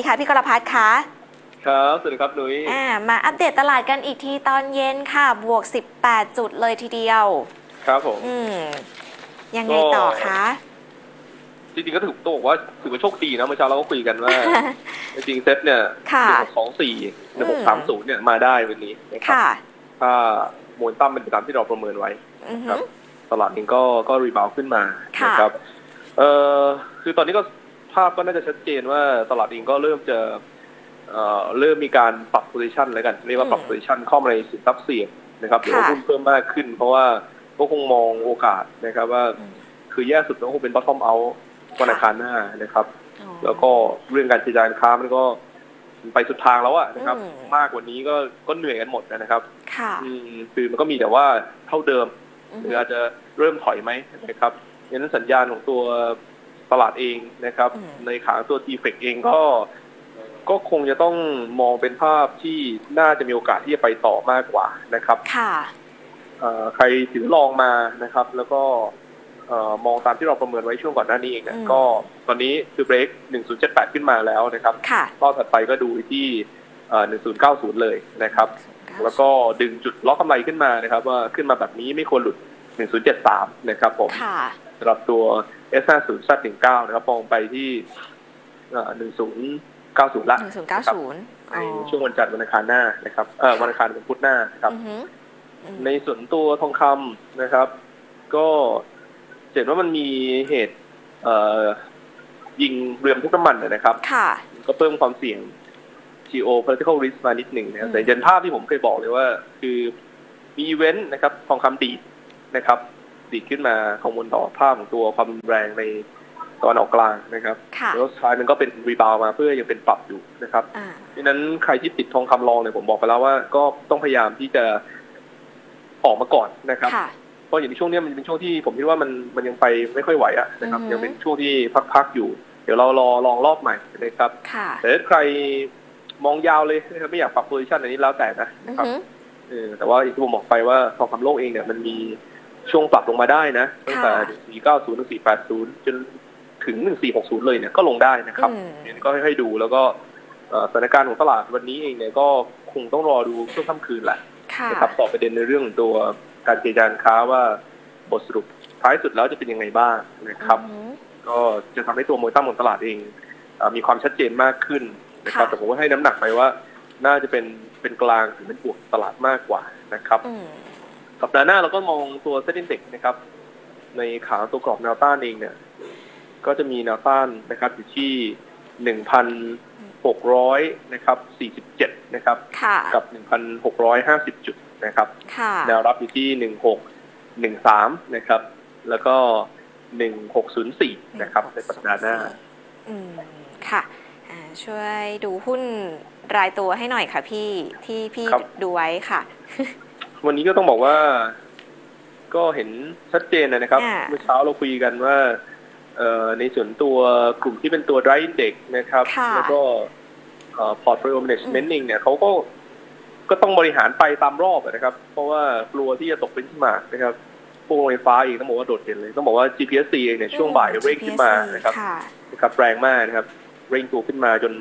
ดีค่ะพี่กรพัฒน์คะครับสวัสดีครับนุ้ยอ่ามาอัปเดตตลาดกันอีกทีตอนเย็นค่ะ บวก 18 จุดเลยทีเดียว ครับผม อืม ยังไงต่อคะ จริงๆก็ถือต้องบอกว่าถือว่าโชคดีนะเมื่อเช้าเราก็คุยกันว่า จริงๆเซ็ตเนี่ยค่ะหนึ่งหกสองสี่หนึ่งหกสามศูนย์เนี่ยมาได้วันนี้นะครับค่ะถ้าโมนตัมเป็นไปตามที่เราประเมินไว้อือคฮึรับ ตลาดเองก็ก็รีบาวขึ้นมาค่ะนะครับ เอ่อคือตอนนี้ก็ ภาพก็น่าจะชัดเจนว่าตลาดเองก็เริ่มจะเอ่อเริ่มมีการปรับ position แล้วกันเรียกว่าปรับ position เข้ามาในสินทรัพย์เสี่ยงนะครับหรือว่าหุ้นเพิ่มมากขึ้น เพราะว่าก็คงมองโอกาสนะครับ ว่าอืมคือแย่สุดก็คงเป็น bottom out วันอังคารหน้านะครับอ๋อแล้วก็เรื่องการเจรจาการค้ามันก็ไปสุดทางแล้วอะนะครับอืมมากกว่านี้ก็ก็เหนื่อยกันหมดนะครับค่ะอืมคือมันก็มีแต่ว่าเท่าเดิมอือหฮึรืออาจจะเริ่มถอยไหมนะครับดังนั้นสัญญาณของตัว ตลาดเองนะครับอืมในขาตัว t f e c เองก็ ก็คงจะต้องมองเป็นภาพที่น่าจะมีโอกาสที่จะไปต่อมากกว่านะครับ ค่ะเอ่อใครถือลองมานะครับ แล้วก็เอ่อมองตามที่เราประเมินไว้ช่วงก่อนหน้านี้เองเนี่ยอืมก็ตอนนี้คือเบรก 1078 ขึ้นมาแล้วนะครับค่ะรอบถัดไปก็ดูที่เอ่อ1090 เลยนะครับ แล้วก็ดึงจุดล็อกกำไรขึ้นมานะครับ ว่าขึ้นมาแบบนี้ไม่ควรหลุด 1073 นะครับผมค่ะ สำหรับตัว S50 Z19 นะครับมองไปที่เอ่อ1090ละหนึ่งศูนย์เก้าศูนย์ในช่วงวันจันทร์วันอังคารหน้านะครับเอ่อวันอังคารวันพุธหน้านะครับอือฮึอืมในส่วนตัวทองคำนะครับ ก็เห็นว่ามันมีเหตุเอ่อยิงเรือมทุกน้ำมันนะครับค่ะก็เพิ่มความเสี่ยง geopolitical risk มานิดหนึ่งนะครับอืมแต่ยันภาพที่ผมเคยบอกเลยว่า คือมีอีเวนต์นะครับ ทองคำดีดนะครับ ดีดขึ้นมาของบนต่อภาพของตัวความรุนแรงในตอนออกกลางนะครับค่ะแล้วสุดท้ายมันก็เป็นรีบาวมาเพื่อยังเป็นปรับอยู่นะครับอ่าดังนั้นใครที่ติดทองคำรองเนี่ยผมบอกไปแล้วว่าก็ต้องพยายามที่จะออกมาก่อนนะครับค่ะเพราะอย่างในช่วงเนี้ยมันเป็นช่วงที่ผมคิดว่ามันมันยังไปไม่ค่อยไหวอะนะครับอือฮึยังเป็นช่วงที่พักๆอยู่ เดี๋ยวเรารอลองรอบใหม่นะครับค่ะแต่ถ้าใครมองยาวเลยนะครับไม่อยากปรับโพซิชันอันนี้แล้วแต่นะอืนะอครับฮึเออแต่ว่าอย่างที่ผมบอกไปว่าทองคำโลกเองเนี่ยมันมี ช่วงปรับลงมาได้นะตั้งแต่490ถึง480 จนถึง 1460 เลยเนี่ยก็ลงได้นะครับอืมเนี่ยก็ให้ดูแล้วก็เอ่อสถานการณ์ของตลาดวันนี้เองเนี่ยก็คงต้องรอดูช่วงค่ำคืนแหละค่ะนะครับตอบประเด็นในเรื่องของตัวการเจรจาค้าว่าบทสรุปท้ายสุดแล้วจะเป็นยังไงบ้างนะครับอือฮึก็จะทำให้ตัวโมตั้มของตลาดเองเออมีความชัดเจนมากขึ้นนะครับค่ะแต่ผมก็ให้น้ำหนักไปว่า น่าจะเป็นเป็นกลางถึงเป็นบวกตลาดมากกว่านะครับอืม สัปดาห์หน้าเราก็มองตัวเซ็นดินเด็กนะครับ ในขาตัวกรอบแนวต้านเองเนี่ย ก็จะมีแนวต้านนะครับอยู่ที่หนึ่งพันหกร้อยนะครับสี่สิบเจ็ดนะครับค่ะกับหนึ่งพันหกร้อยห้าสิบจุดนะครับค่ะแนวรับอยู่ที่หนึ่งหกหนึ่งสามนะครับ แล้วก็หนึ่งหกศูนย์สี่นะครับ ในสัปดาห์หน้า อืม ค่ะอ่าช่วยดูหุ้นรายตัวให้หน่อยค่ะพี่ที่พี่ครับดูไว้ค่ะ วันนี้ก็ต้องบอกว่า ก็เห็นชัดเจนเลยนะครับอ่าเมื่อเช้าเราคุยกันว่าเอ่อในส่วนตัวกลุ่มที่เป็นตัว dry index นะครับค่ะแล้วก็เอ่อ portfolio management เองเนี่ยเขาก็ก็ต้องบริหารไปตามรอบอะนะครับ เพราะว่ากลัวที่จะตกเป็นที่หมากนะครับพวกโรงไฟฟ้าเองต้องบอกว่าโดดเด่นเลยต้องบอกว่า GPSC เองเนี่ยช่วงบ่ายเร่งขึ้นมา GPSC นะครับค่ะนะครับแรงมากนะครับ เร่งตัวขึ้นมาจน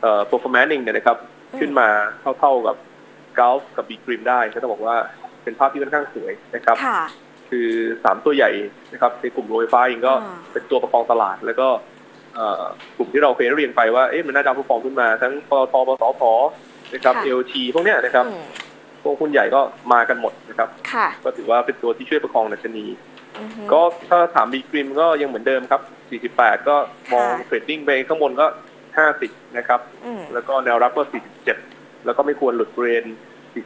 เอ่อ performance เองเนี่ยนะครับอืมขึ้นมาเท่าๆกับ Gulf กับ b ีกริมได้ก็ต้องบอกว่าเป็นภาพที่ค่อนข้างสวยนะครับค่ะคือสามตัวใหญ่นะครับในกลุ่มโรงไฟฟ้าเองก็อ่าเป็นตัวประคองตลาด แล้วก็เอ่อกลุ่มที่เราเคยเรียนไปว่าเอ๊ะมันน่าจะผู้ฟองขึ้นมา ทั้งปตทปสพนะครับค่ะ LT พวกเนี้ยนะครับอืมพวกหุ้นใหญ่ก็มากันหมดนะครับค่ะก็ถือว่าเป็นตัวที่ช่วยประคองดัชนีอือฮึก็ถ้าถามบีกริมก็ยังเหมือนเดิมครับ 48 ก็มองค่ะเทรดดิ้งไปข้างบนก็ 50 นะครับอืมแล้วก็แนวรับก็ 47 แล้วก็ไม่ควรหลุดบริเวณ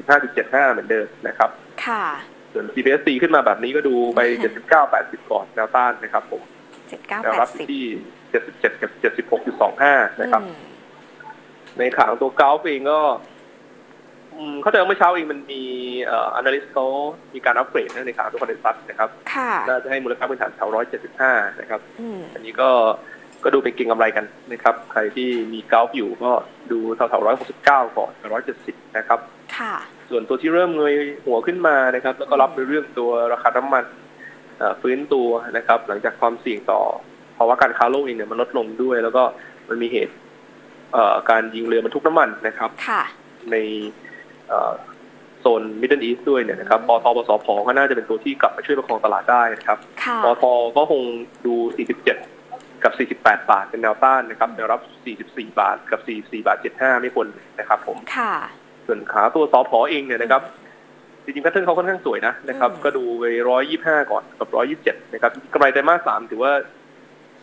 45.75 เหมือนเดิมนะครับ ค่ะ ส่วน GPSC ขึ้นมาแบบนี้ก็ดูไปอืม79 80 ก่อนแนวต้านนะครับผมเจ็ดเก้าแปดสิบแนวรับที่ 77 กับ 76.25 นะครับอืมในข้างตัว GULF เองก็อืมเข้าใจว่าเมื่อเช้าเองมันมีเอ่อ analyst เขามีการอัปเกรดนะในข้างตัว consensus นะครับค่ะน่าจะให้มูลค่าพื้นฐานแถว175 นะครับอืมอันนี้ก็ ก็ดูเป็นเก็งกำไรกันนะครับ ใครที่มี GULF อยู่ก็ดูแถวๆ169ก่อน170นะครับ ค่ะ ส่วนตัวที่เริ่มเงยหัวขึ้นมานะครับ แล้วก็รับในเรื่องตัวราคาน้ำมันเอ่อฟื้นตัวนะครับ หลังจากความเสี่ยงต่อภาวะการค้าโลกเองเนี่ยมันลดลงด้วย แล้วก็มันมีเหตุเอ่อการยิงเรือบรรทุกน้ำมันนะครับค่ะในเอ่อโซนมิดเดิลอีสด้วยเนี่ยนะครับปอทปสพก็น่าจะเป็นตัวที่กลับมาช่วยประคองตลาดได้นะครับค่ะปอทก็คงดู 47 กับ 48 บาท เป็นแนวต้านนะครับแนวรับ 44 บาท กับ 44 บาท 75 ไม่ควรนะครับ ผม ค่ะ ส่วนขาตัวสอพอเองเนี่ยนะครับ จริงๆแพทเทิร์นเขาค่อนข้างสวยนะนะครับอืมก็ดูไปร้อยยี่ห้าก่อน กับร้อยยี่สิบเจ็ดนะครับกำไรไตรมาสสามถือว่า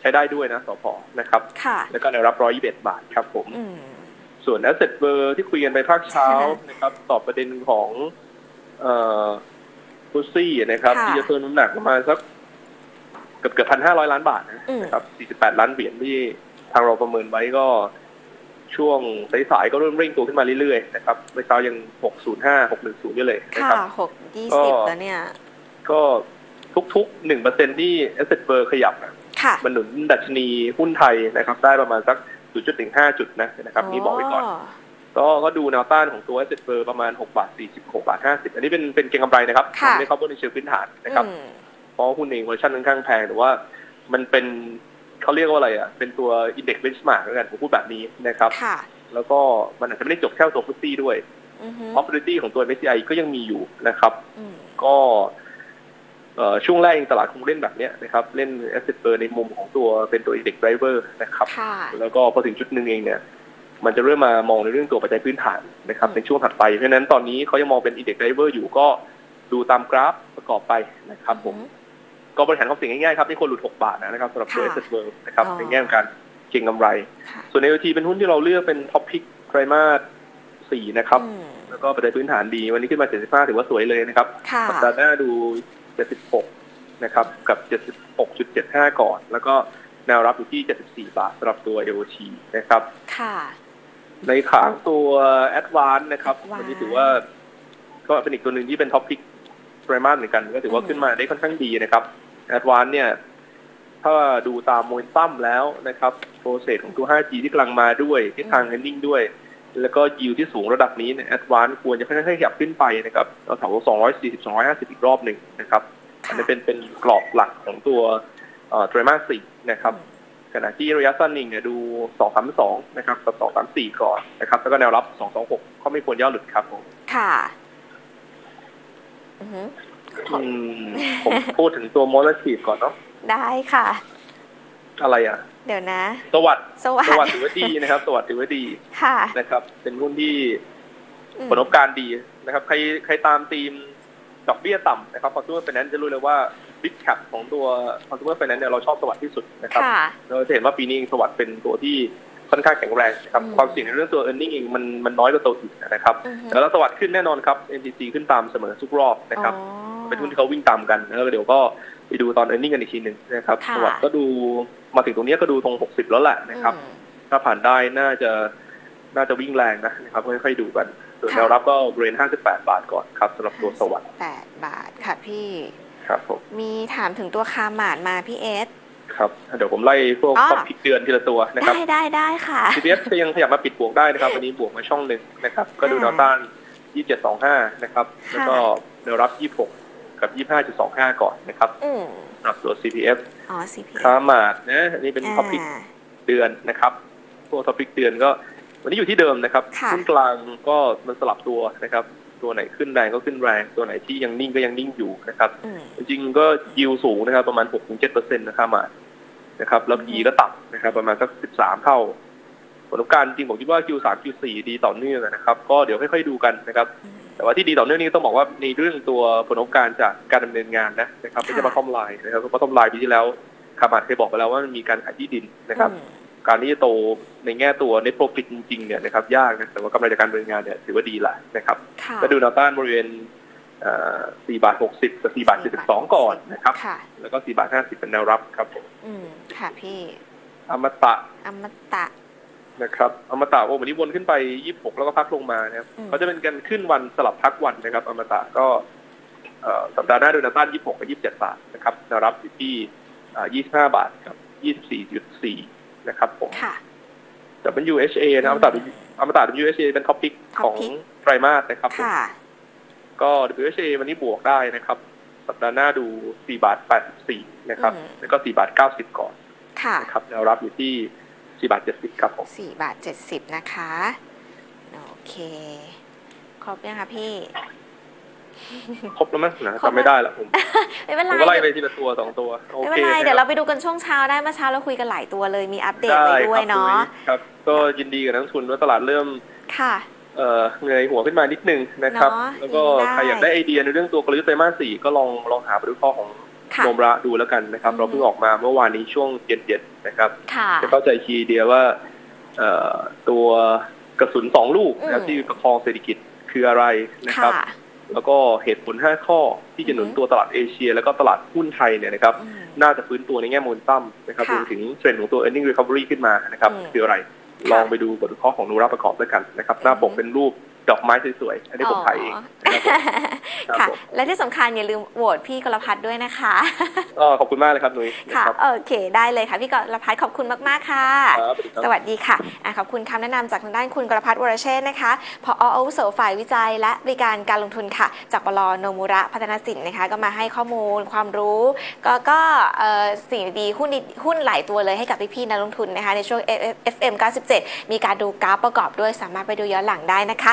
ใช้ได้ด้วยนะสอพอนะครับ ค่ะ แล้วก็แนวรับร้อยยี่สิบเอ็ดบาทครับผมอืมส่วน asset เบอร์ที่คุยกันไปภาคเช้าค่ะนะครับ ตอบประเด็นของ เอ่อฟุตซี่นะครับค่ะที่จะเพิ่มน้ำหนักประมาณสัก เกือบเกือบพันห้าร้อยล้านบาทนะอืมนะครับสี่สิบแปดล้านเหรียญที่ทางเราประเมินไว้ก็ช่วงสายๆก็เริ่มเร่งตัวขึ้นมาเรื่อยๆนะครับเมื่อเช้ายังหกศูนย์ห้าหกหนึ่งศูนย์อยู่เลยนะค่ะครับหกยี่ก็สิบแล้วเนี่ย ก็ทุกๆหนึ่งเปอร์เซ็นที่ asset เบอร์ขยับนะค่ะมันหนุนดัชนีหุ้นไทยนะครับ ได้ประมาณสัก 0.15 จุดนะนะครับนี่บอกไว้ก่อน ก็ก็ดูแนวต้านของตัว asset เบอร์ประมาณ 6 บาท 40 6บาท 50 อันนี้เป็นเป็นเก็งกำไรนะครับค่ะไม่ได้เข้าบนในเชิงพื้นฐานนะครับอืมเพ ราะหุ้นเองเวอร์ชันค่อนข้างแพง แต่ว่ามันเป็นเขาเรียกว่าอะไรอะ เป็นตัว index benchmark แล้วกันผมพูดแบบนี้นะครับค่ะแล้วก็มันอาจจะไม่ได้จบแค่ตัวฟุตซี่ด้วยอือฮึ opportunity ของตัว MSCI ก็ยังมีอยู่นะครับอืมก็เอ่อช่วงแรกเองตลาดคงเล่นแบบเนี้ยนะครับ เล่น asset เบอร์ในมุมของตัวเป็นตัว index driver นะครับค่ะแล้วก็พอถึงจุดหนึ่งเองเนี่ย มันจะเริ่มมามองในเรื่องตัวปัจจัยพื้นฐานนะครับอืมในช่วงถัดไป เพราะฉะนั้นตอนนี้เขายังมองเป็น index driver อยู่ก็ดูตามกราฟประกอบไปนะครับผม ก็บริหารความเสี่ยงง่ายๆครับไม่ควรหลุด 6 บาทนะครับสำหรับตัวค่ะ asset เบอร์นะครับอ๋อในแง่ของการเก็งกำไรค่ะส่วน AOT เป็นหุ้นที่เราเลือกเป็น top pick ไตรมาสสี่นะครับอืมแล้วก็ปัจจัยพื้นฐานดี วันนี้ขึ้นมา 75 ถือว่าสวยเลยนะครับค่ะสัปดาห์หน้าดู 76 นะครับ กับ 76.75 ก่อน แล้วก็แนวรับอยู่ที่ 74 บาทสำหรับตัว AOT นะครับค่ะในข้างตัว Advance นะครับ Advance วันนี้ถือว่าก็เป็นอีกตัวหนึ่งที่เป็น top pick ไตรมาสเหมือนกัน ก็ถือว่าอืมขึ้นมาได้ค่อนข้างดีนะครับ Advance เนี่ย ถ้าดูตามโมเมนตัมแล้วนะครับ process ของตัว 5G ที่กำลังมาด้วยทิศทางเ e นดิ้งด้วย แล้วก็ยิวที่สูงระดับนี้เนี่ย Advance ควรจะค่อนข้างขยับขึ้นไปนะครับเราถามว่า240 250 อีกรอบหนึ่งนะครับอันนี้เป็นเป็นกรอบหลักของตัวเอ่อไตรมาสสี่นะครับขณะที่ระยะสั้นนิ่งเนี่ยดู 232 นะครับ กับ 234 ก่อนนะครับ แล้วก็แนวรับ 226 ก็ไม่ควรย่อหลุดครับผม ค่ะ อือฮึอืมผมพูดถึงตัวมอลล์ชีก่อนเนาะได้ค่ะ อะไรอะ เดี๋ยวนะ สวัสดสวัสสวัสดดีถือว่าดีนะครับ สวัสดถือว่าดีค่ะนะครับ เป็นหุ้นที่อืมผลประกอบการดีนะครับ ใครใครตามทีมดอกเบี้ยต่ำนะครับ consumer finance จะรู้เลยว่า big cap ของตัว consumer finance เนี่ยเราชอบสวัสดที่สุดนะครับค่ะเราจะเห็นว่าปีนี้เองสวัสด์เป็นตัวที่ค่อนข้างแข็งแรงนะครับอืมความเสี่ยงในเรื่องตัว e a r n i n g เองมันมันน้อยกว่าตัวอื่นนะครับอือฮึแล้วสวัสด์ขึ้นแน่นอนครับ NTC ขึ้นตามเสมอทุกรอบนะครับอ๋อ เป็นหุ้นที่เขาวิ่งตามกันแล้วเดี๋ยวก็ไปดูตอน e a r n i n g กันอีกทีหนึ่งนะครับค่ะสวัสด์ก็ดูมาถึงตรงนี้ก็ดูตรง60แล้วแหละนะครับอืมถ้าผ่านได้น่าจะน่าจะวิ่งแรงนะนะครับค่อยๆดูกันส่วนค่ะแนวรับก็เบรน58 บาทก่อนครับสำหรับตัวสวัสด์แปดบาทค่ะพี่ครับผมมีถามถึงตัวคาหมาดมาพี่เอสครับเดี๋ยวผมไล่พวกอ๋อท็อปพิกเดือนทีละตัวนะครับได้ได้ได้ค่ะ CPF ก็ยังขยับมาปิดบวกได้นะครับ วันนี้บวกมาช่องหนึ่งนะครับ ก็ดูแนวต้าน 2725 นะครับ แล้วก็แนวรับ 26 กับ 25.25 ก่อนนะครับอืมสำหรับตัว CPF อ๋อ CPF ค้าหมาดนะอันนี้เป็น top pick อ่าเดือนนะครับพวก top pick เดือนก็ วันนี้อยู่ที่เดิมนะครับค่ะหุ้นกลางก็มันสลับตัวนะครับตัวไหนขึ้นแรงก็ขึ้นแรง ตัวไหนที่ยังนิ่งก็ยังนิ่งอยู่นะครับอืมจริงๆก็ยิวสูงนะครับ ประมาณ 6-7%นะครับมานะครับแล้ว PE ก็ต่ำนะครับ ประมาณสัก 13 เท่าผลประกอบการจริงผมคิดว่า Q3 Q4 ดีต่อเนื่องนะครับ ก็เดี๋ยวค่อยๆดูกันนะครับอืม แต่ว่าที่ดีต่อเนื่องนี้ต้องบอกว่าในเรื่องตัวผลประกอบการจากการดำเนินงานนะนะครับไม่ใช่ค่ะมาทอมไลน์นะครับเพราะทอมไลน์ปีที่แล้วคามาดเคยบอกไปแล้วว่ามันมีการขายที่ดินนะครับอืมการที่จะโตในแง่ตัว net profit จริงๆเนี่ยนะครับยากนะแต่ว่ากำไรจากการดำเนินงานเนี่ยถือว่าดีแหละนะครับค่ะก็ดูแนวต้านบริเวณเอ่อ4บาท60กับ4บาท72 ก่อนนะครับค่ะแล้วก็4บาท50เป็นแนวรับครับผมอืมค่ะพี่ อมตะ อมตะ นะครับอมตะโอ้วันนี้วนขึ้นไป26แล้วก็พักลงมานะครับอืมเขาจะเป็นการขึ้นวันสลับพักวันนะครับอมตะก็เอ่อสัปดาห์หน้าดูแนวต้าน26กับ27บาทนะครับแนวรับอยู่ที่อ่า25บาทกับ24.4นะครับผมค่ะ WHA นะอมตะอมตะ WHA เป็นท็อปพิกของ Topic ไตรมาสนะครับผมค่ะก็ WHA วันนี้บวกได้นะครับ สัปดาห์หน้าดู4บาท84นะครับอืมแล้วก็4บาท90 ก่อนค่ะนะครับแนวรับอยู่ที่ 4บาท70ครับผม4บาท70นะคะ โอเค ครบยังคะพี่ ครบแล้วมั้งนะครบแล้วจำไม่ได้ละผมไม่เป็นผไรมก็ไล่ไปทีละตัวสองตัวโอไม่เคเป็นไรคบเดี๋ยวเราไปดูกันช่วงเช้าได้เมื่อเช้าเราคุยกันหลายตัวเลยมีอัปเดตไว้ด้วยเนาะครับ ก็ยินดีกับนักลงทุนว่าตลาดเริ่มค่ะเอ่อเงยหัวขึ้นมานิดนึงนะครับเนาะแล้วก็ได้ใครอยากได้ไอเดียในเรื่องตัวกลยุทธ์ไตรมาสสี่ก็ลองลองหาบริข้อของค่ะ โนมระดูแล้วกันนะครับอืมเราเพิ่งออกมาเมื่อวานนี้ช่วงเย็นๆนะครับค่ะจะเข้าใจคีย์เดียว่าเอ่อตัวกระสุนสองลูกนะครับอืมที่ประคองเศรษฐกิจคืออะไรนะครับค่ะแล้วก็เหตุผล 5 ข้อที่จะหนุนอือฮึตัวตลาดเอเชีย แล้วก็ตลาดหุ้นไทยเนี่ยนะครับอืมน่าจะฟื้นตัวในแง่โมเมนตัมนะครับค่ะรวมถึงเทรนด์ของตัว earning recovery ขึ้นมานะครับอืมคืออะไรค่ะลองไปดูบทวิเคราะห์ของนูราประกอบด้วยกันนะครับ หน้าปกอือฮึเป็นรูป ดอกไม้สวยๆ อันนี้ผมถ่ายเองนะครับผมครับค่ะผมและที่สำคัญอย่าลืมโหวตพี่กรพัฒน์ด้วยนะคะก็ขอบคุณมากเลยครับนุ้ยค่ะรับโอเคได้เลยค่ะ พี่กรพัฒน์ขอบคุณมากๆค่ะครับสวัสดีค่ะอะขอบคุณคำแนะนำจากทางด้านคุณกรพัฒน์วรเชษฐ์นะคะพออาวุโสฝ่ายวิจัย และบริการการลงทุนค่ะ จากบลโนมุระพัฒนสินนะคะ ก็มาให้ข้อมูลความรู้ ก็ก็เอ่อสิ่งดีๆหุ้นดีหุ้นหลายตัวเลยให้กับพี่ๆนักลงทุนนะคะในช่วง FM 97 มีการดูกราฟประกอบด้วยสามารถไปดูย้อนหลังได้นะคะ